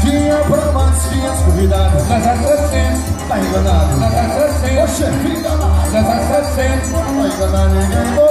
Tinha farmácias convidadas Nós assassinos, Tá enganado. Nós assassinos, Oxe, fica lá. Nós assassinos Tá enganado ninguém